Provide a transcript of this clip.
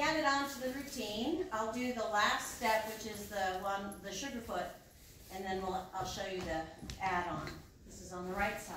Add added on to the routine. I'll do the last step, which is the one, the sugar foot, and then we'll, I'll show you the add-on. This is on the right side.